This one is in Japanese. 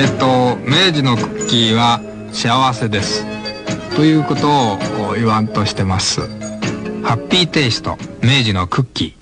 えっと明治のクッキーは幸せです。ということを言わんとしてます。ハッピーテイスト明治のクッキー。